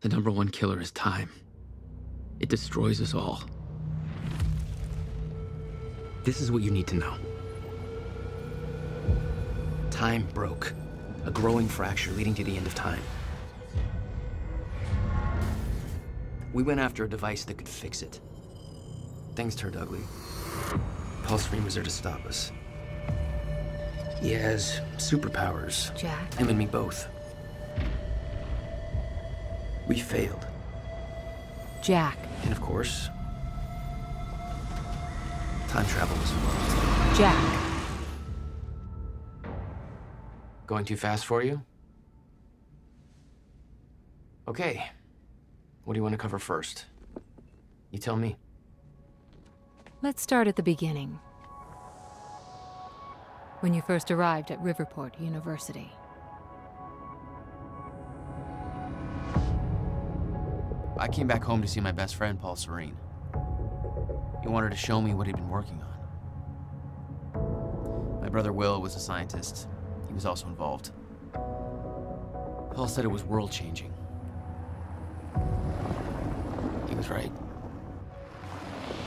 The number one killer is time. It destroys us all. This is what you need to know. Time broke. A growing fracture leading to the end of time. We went after a device that could fix it. Things turned ugly. Paul Serene was there to stop us. He has superpowers. Jack? Him and me both. We failed. Jack. And of course, time travel was involved. Jack. Going too fast for you? Okay. What do you want to cover first? You tell me. Let's start at the beginning. When you first arrived at Riverport University. I came back home to see my best friend, Paul Serene. He wanted to show me what he'd been working on. My brother Will was a scientist. He was also involved. Paul said it was world-changing. He was right.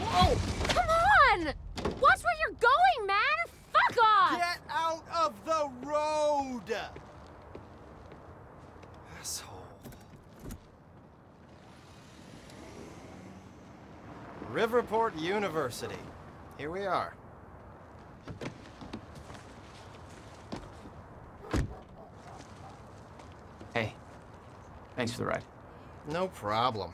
Whoa! Come on! Watch where you're going, man! Fuck off! Get out of the road! Riverport University. Here we are. Hey, thanks for the ride. No problem.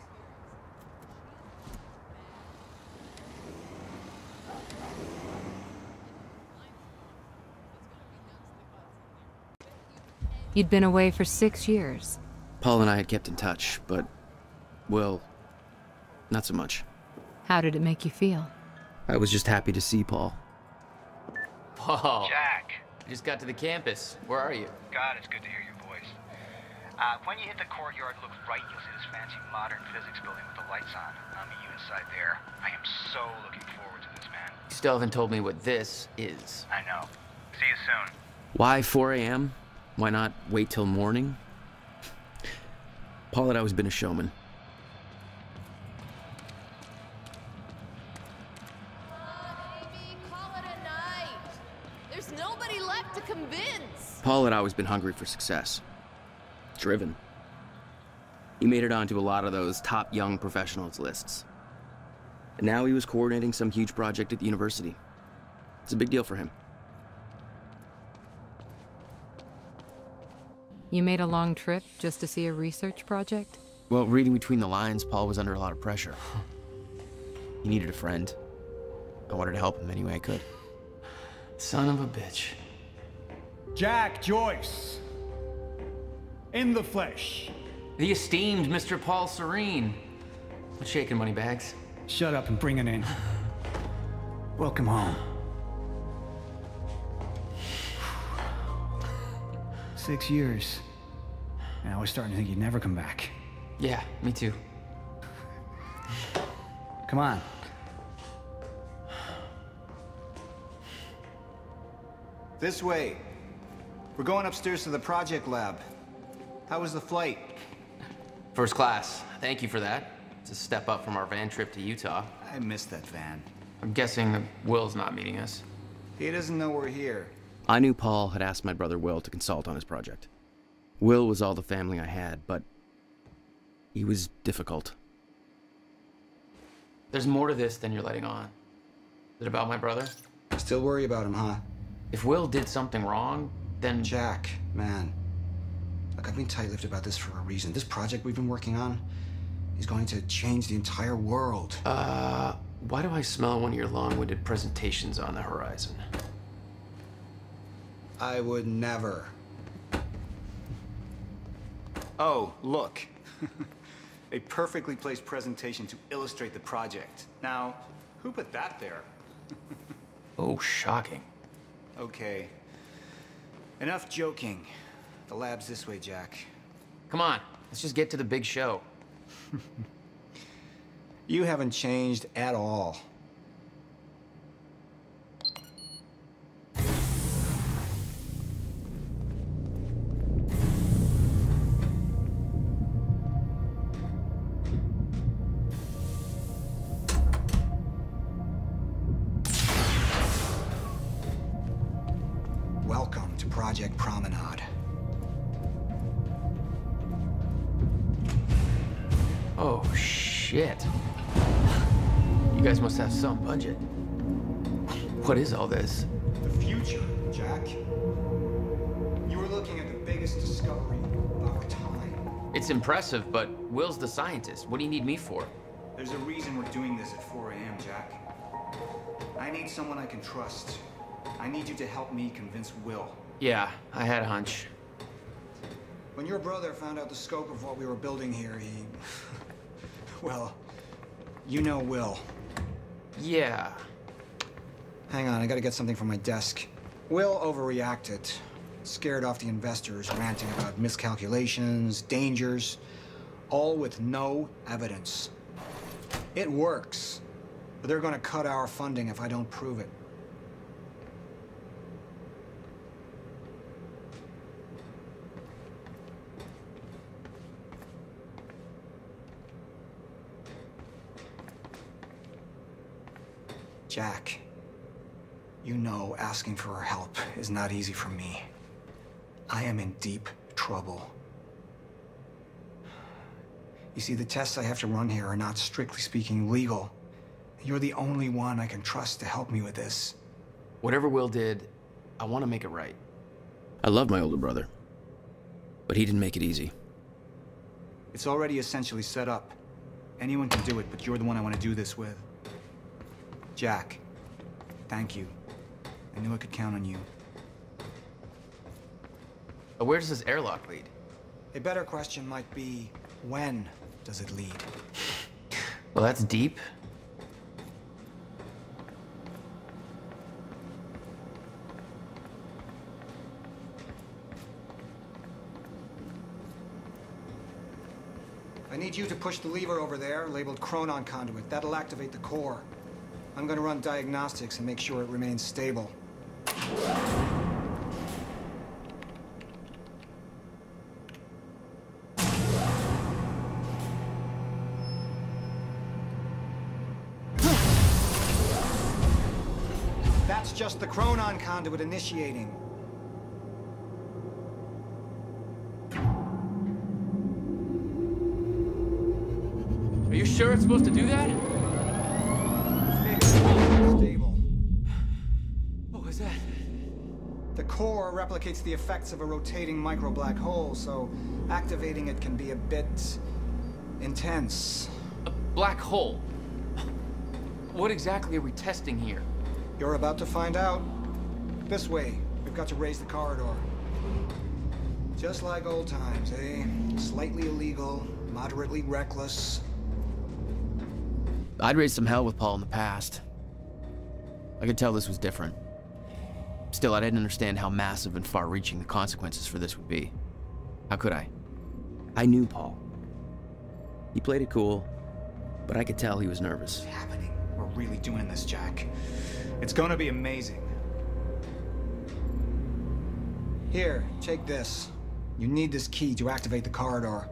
You'd been away for six years. Paul and I had kept in touch, but, well, not so much. How did it make you feel? I was just happy to see Paul. Paul. Jack. I just got to the campus. Where are you? God, it's good to hear your voice. Uh, when you hit the courtyard, look right, you'll see this fancy modern physics building with the lights on. I'll meet you inside there. I am so looking forward to this, man. You still haven't told me what this is. I know. See you soon. Why 4 a.m.? Why not wait till morning? Paul had always been a showman. There's nobody left to convince. Paul had always been hungry for success. Driven. He made it onto a lot of those top young professionals lists. And now he was coordinating some huge project at the university. It's a big deal for him. You made a long trip just to see a research project? Well, reading between the lines, Paul was under a lot of pressure. He needed a friend. I wanted to help him any way I could. Son of a bitch. Jack Joyce. In the flesh. The esteemed Mr. Paul Serene. What's shaking, money bags? Shut up and bring it in. Welcome home. Six years. And I was starting to think you'd never come back. Yeah, me too. Come on. This way. We're going upstairs to the project lab. How was the flight? First class. Thank you for that. It's a step up from our van trip to Utah. I missed that van. I'm guessing that Will's not meeting us. He doesn't know we're here. I knew Paul had asked my brother Will to consult on his project. Will was all the family I had, but he was difficult. There's more to this than you're letting on. Is it about my brother? Still worry about him, huh? If Will did something wrong, then Jack, man. Look, I've been tight-lipped about this for a reason. This project we've been working on is going to change the entire world. Uh, why do I smell one of your long-winded presentations on the horizon? I would never. Oh, look. A perfectly placed presentation to illustrate the project. Now, who put that there? Oh, shocking. Okay. Enough joking. The lab's this way, Jack. Come on, let's just get to the big show. You haven't changed at all. Biggest discovery of our time. It's impressive, but Will's the scientist. What do you need me for? There's a reason we're doing this at 4 a.m., Jack. I need someone I can trust. I need you to help me convince Will. Yeah, I had a hunch. When your brother found out the scope of what we were building here, he... well, you know Will. Yeah. Hang on, I gotta get something from my desk. Will overreacted. Scared off the investors, ranting about miscalculations, dangers, all with no evidence. It works, but they're gonna cut our funding if I don't prove it. Jack, you know asking for her help is not easy for me. I am in deep trouble. You see, the tests I have to run here are not strictly speaking legal. You're the only one I can trust to help me with this. Whatever Will did, I want to make it right. I love my older brother, but he didn't make it easy. It's already essentially set up. Anyone can do it, but you're the one I want to do this with. Jack, thank you. I knew I could count on you. Uh, Where does this airlock lead? A better question might be, when does it lead? Well, that's deep. I need you to push the lever over there, labeled Chronon Conduit. That'll activate the core. I'm gonna run diagnostics and make sure it remains stable. That's just the Chronon Conduit initiating. Are you sure it's supposed to do that? Stable. What was that? The core replicates the effects of a rotating micro black hole, so activating it can be a bit intense. A black hole. What exactly are we testing here? You're about to find out. This way. We've got to raise the corridor. Just like old times, eh? Slightly illegal, moderately reckless. I'd raised some hell with Paul in the past. I could tell this was different. Still, I didn't understand how massive and far-reaching the consequences for this would be. How could I? I knew Paul. He played it cool, but I could tell he was nervous. What's happening? We're really doing this, Jack. It's gonna be amazing. Here, take this. You need this key to activate the corridor.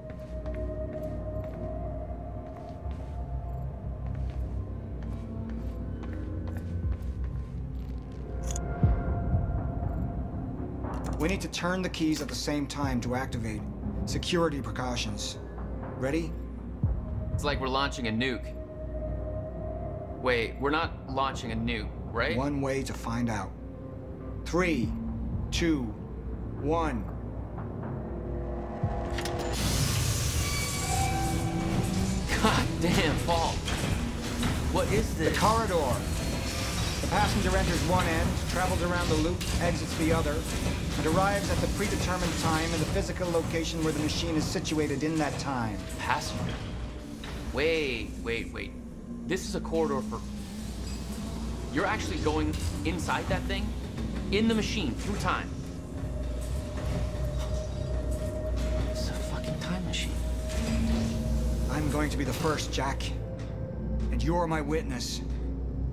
We need to turn the keys at the same time to activate. Security precautions. Ready? It's like we're launching a nuke. Wait, we're not launching a nuke, right? One way to find out. Three, two, one. God damn, Paul. What is this? The corridor. The passenger enters one end, travels around the loop, exits the other, and arrives at the predetermined time in the physical location where the machine is situated in that time. Passenger. Wait, wait, wait. This is a corridor for... You're actually going inside that thing? In the machine, through time? It's a fucking time machine. I'm going to be the first, Jack. And you're my witness.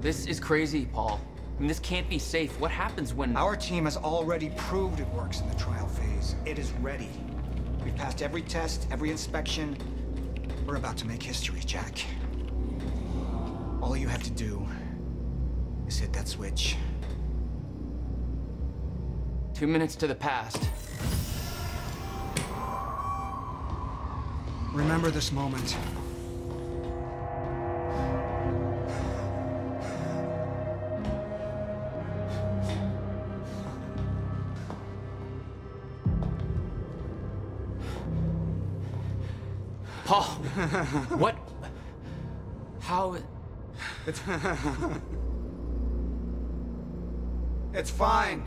This is crazy, Paul. I mean, this can't be safe. What happens when... Our team has already proved it works in the trial phase. It is ready. We've passed every test, every inspection. We're about to make history, Jack. All you have to do is hit that switch. Two minutes to the past. Remember this moment. Paul, what? How? It's fine.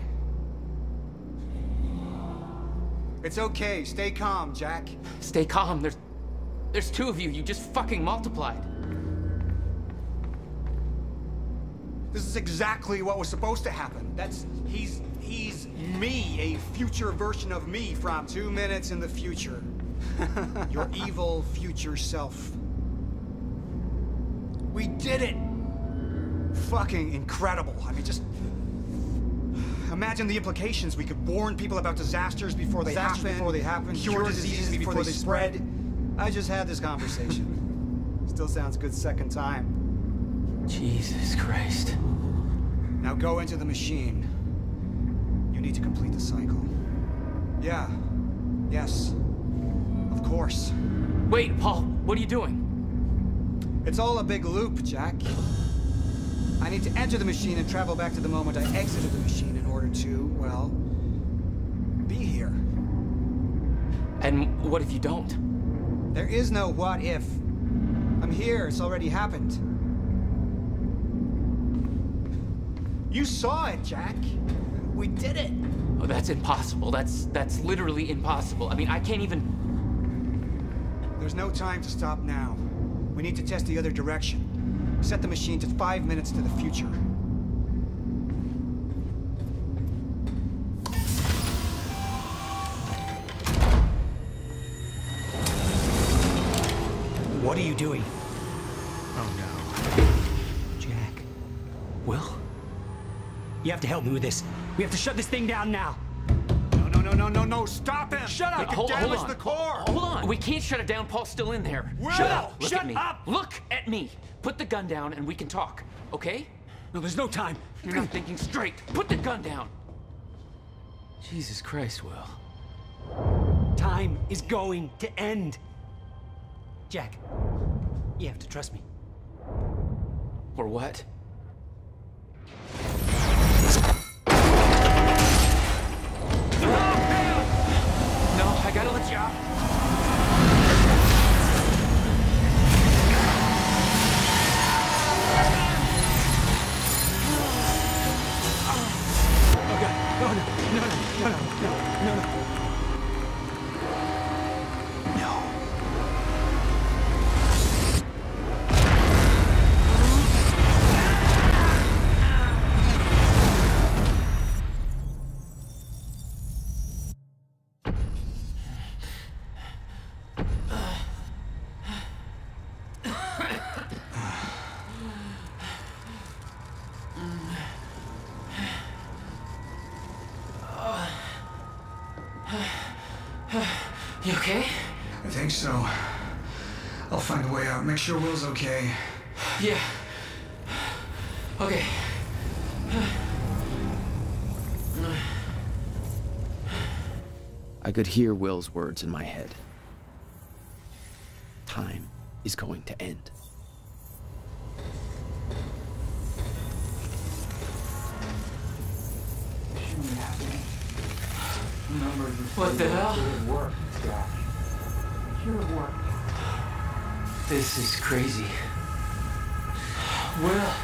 It's okay. Stay calm, Jack. Stay calm. There's, there's two of you. You just fucking multiplied. This is exactly what was supposed to happen. That's he's he's me, a future version of me from two minutes in the future. Your evil future self. We did it! Fucking incredible. I mean, just imagine the implications. We could warn people about disasters before they Disasters happen. before they happen, Cure cure diseases diseases before, before they they spread. I just had this conversation. Still sounds good second time. Jesus Christ. Now go into the machine. You need to complete the cycle. Yeah. Yes. Of course. Wait, Paul, what are you doing? It's all a big loop, Jack. I need to enter the machine and travel back to the moment I exited the machine to, well, be here. And what if you don't? There is no what if. I'm here, it's already happened. You saw it, Jack. We did it. Oh, that's impossible. That's that's literally impossible. I mean, I can't even. There's no time to stop now. We need to test the other direction. Set the machine to five minutes to the future. What are you doing? Oh no. Jack. Will? You have to help me with this. We have to shut this thing down now. No, no, no, no, no, no, stop him! Shut up! It could Hold, hold damage on. the core! Hold on. We can't shut it down. Paul's still in there. Will! Shut up! Look Shut at me. up! Look at me. Put the gun down and we can talk. Okay? No, there's no time. You're not thinking straight. Put the gun down. Jesus Christ, Will. Time is going to end. Jack, you have to trust me. Or what? No, I gotta let you out. Oh God! No, no, no, no, no, no, Make sure Will's okay. Yeah. Okay. I could hear Will's words in my head. Time is going to end. What the hell? This is crazy. Well...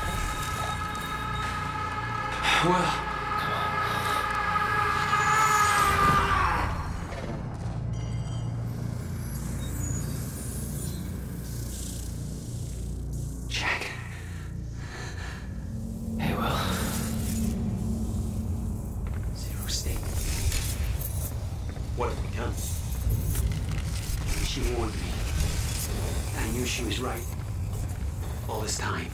Will. She was right. All this time.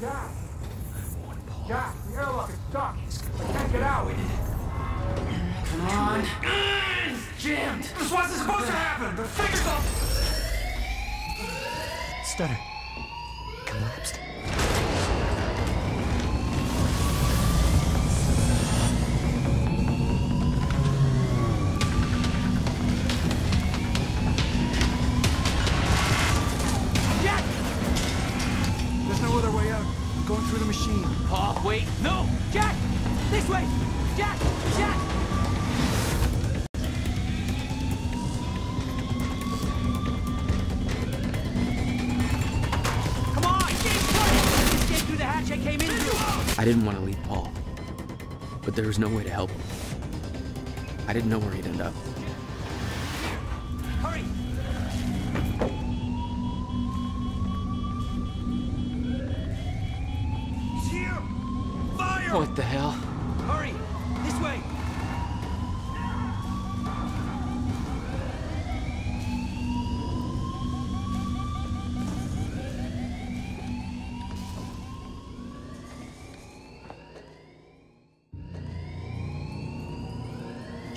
Jack! I warned Paul. Jack, the airlock is stuck! I can't get out! Come on. It's jammed. This wasn't supposed to happen! The fingers up! Stutter. Way! Jack! Jack! Come on! Escape through the hatch I came in! I didn't want to leave Paul, but there was no way to help him. I didn't know where he'd end up.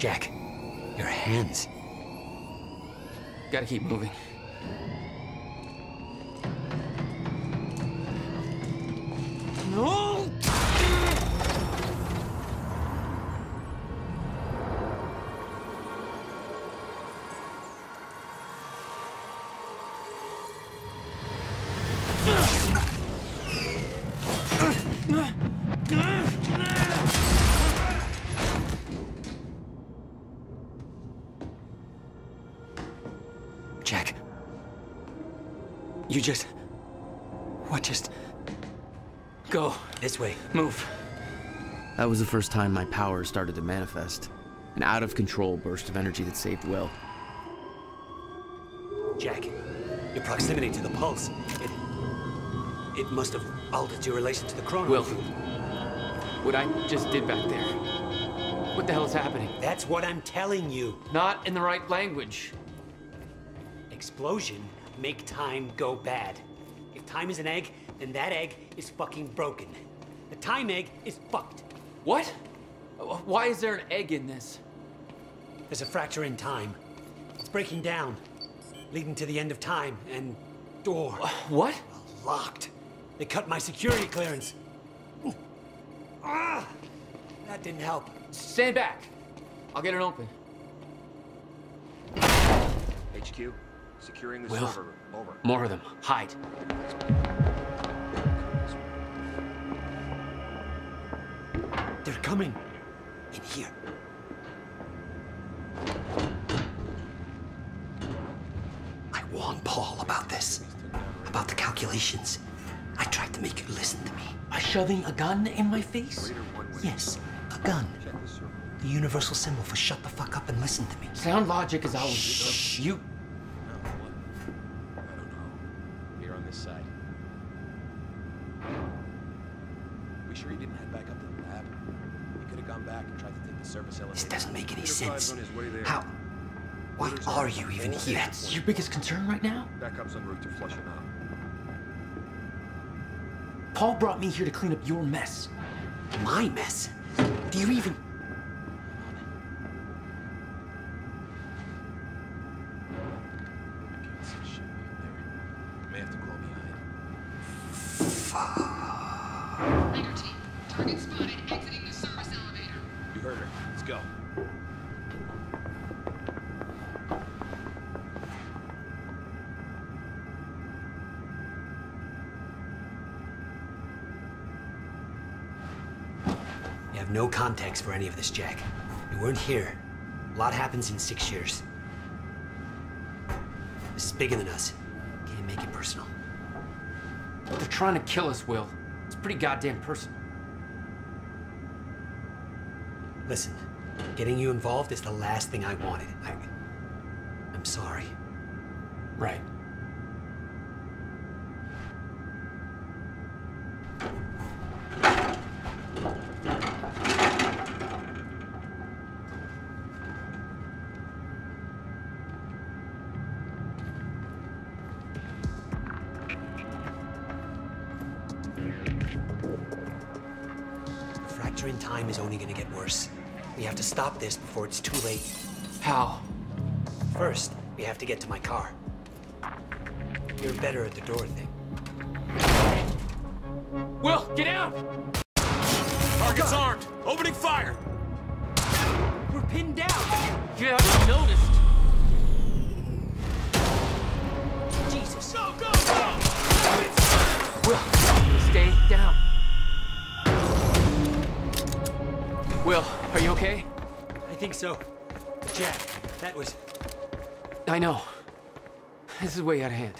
Jack, your hands. Gotta keep moving. Jack. You just. What just. Go. This way. Move. That was the first time my powers started to manifest. An out of control burst of energy that saved Will. Jack, your proximity to the pulse. It. It must have altered your relation to the chronon. Will. What I just did back there. What the hell is happening? That's what I'm telling you. Not in the right language. Explosion make time go bad. If time is an egg, then that egg is fucking broken. The time egg is fucked. What? Why is there an egg in this? There's a fracture in time. It's breaking down, leading to the end of time, and door What? locked. They cut my security clearance. Ah! That didn't help. Stand back. I'll get it open. HQ, securing the Will. server room. Over. More of them. Hide. They're coming. In here. I warned Paul about this. About the calculations. I tried to make you listen to me. By shoving a gun in my face? Yes, a gun. The universal symbol for shut the fuck up and listen to me. Sound logic is always. Shh, you. Even here? That's your biggest concern right now? Backup's en route to Flushing out. Paul brought me here to clean up your mess. My mess? Do you even. I can't see shit in there. May have to crawl behind. Leader no context for any of this, Jack. You weren't here. A lot happens in six years. This is bigger than us. Can't make it personal. They're trying to kill us, Will. It's pretty goddamn personal. Listen, getting you involved is the last thing I wanted. I. I'm sorry. Right. stop this before it's too late. How? First, we have to get to my car. You're better at the door thing. Will, get out! Target's God. armed. Opening fire. We're pinned down. You haven't noticed. Jesus. Go, go, go! Will, stay down. Will, are you okay? I think so. Jack, that was. I know. This is way out of hand.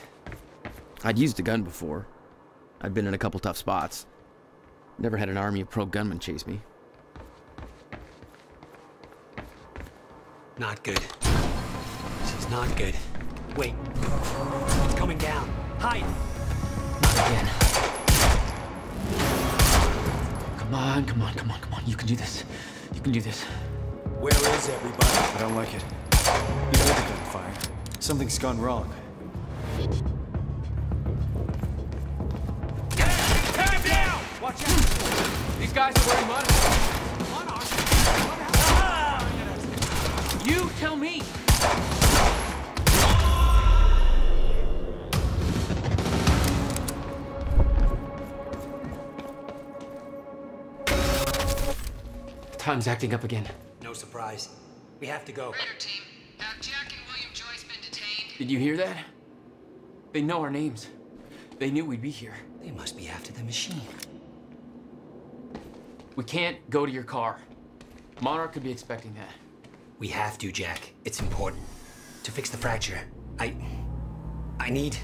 I'd used a gun before. I'd been in a couple tough spots. Never had an army of pro gunmen chase me. Not good. This is not good. Wait. It's coming down. Hide! Not again. Come on, come on, come on, come on. You can do this. You can do this. Where is everybody? I don't like it. You heard the gunfire. Something's gone wrong. Head down! Watch out! These guys are wearing monitors. You tell me. Time's acting up again. No surprise. We have to go. Raider team, have Jack and William Joyce been detained? Did you hear that? They know our names. They knew we'd be here. They must be after the machine. We can't go to your car. Monarch could be expecting that. We have to, Jack. It's important. To fix the fracture. I. I need.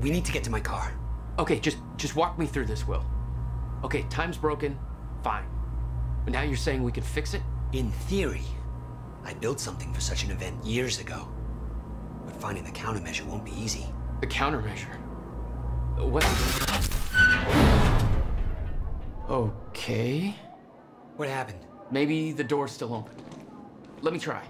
We need to get to my car. Okay, just just walk me through this, Will. Okay, time's broken. Fine. But now you're saying we could fix it? In theory, I built something for such an event years ago. But finding the countermeasure won't be easy. The countermeasure. What? Okay. What happened? Maybe the door's still open. Let me try.